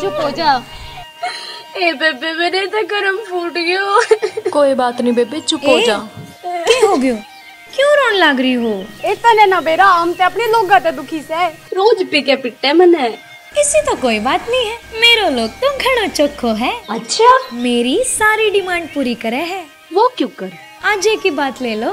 चुप हो जा ए बेबे मेरे तो गरम फूट गयो कोई बात नहीं बेबे चुप हो जा। क्या हो गयो क्यों रोन लग रही हो? इतने ना बेरा हम ते अपने लोग गाते दुखी से रोज पी के पिटते मने इसी तो कोई बात नहीं है। मेरो लोग तो घणो चोखो है। अच्छा? मेरी सारी डिमांड पूरी करे है। वो क्यों कर? आज एक की बात ले लो।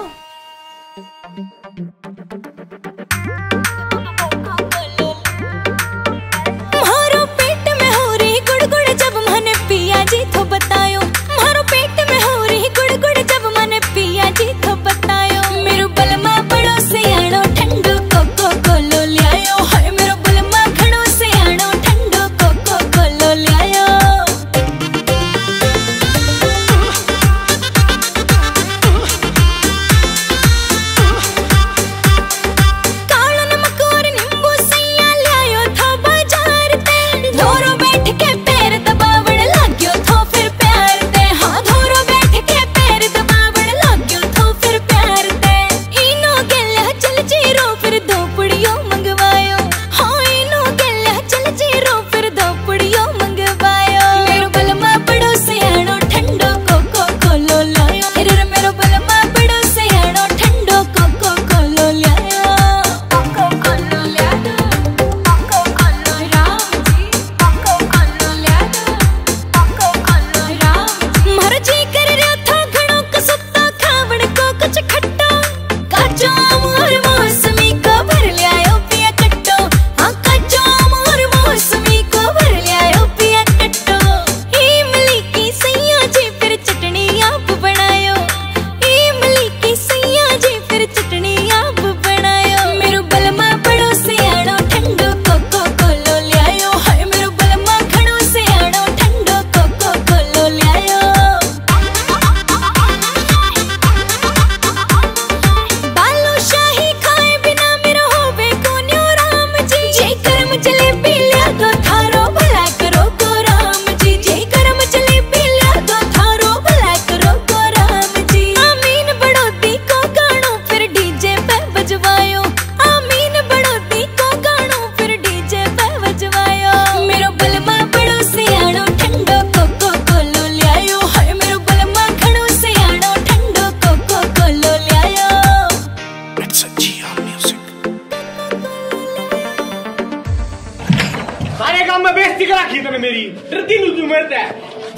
काम में बेइज्जती करा की तूने मेरी? डरती नहीं तू मेरे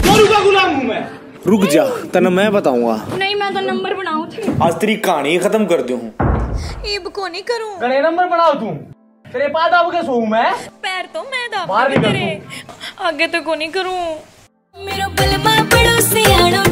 गोरू का गुलाम हूँ मैं। रुक जा तने मैं बताऊँगा। नहीं मैं तो नंबर बनाऊ थी आज तेरी कहानी खत्म कर दूँ ईब को नहीं करूँ? गड़े नंबर बनाओ तू। तेरे पास अब के सोऊं मैं? पैर तो मैं बाहर दाबूँगी निकल तेरे। आगे तो को नहीं करूँ। मेरो बलमा बड़ो सियाणो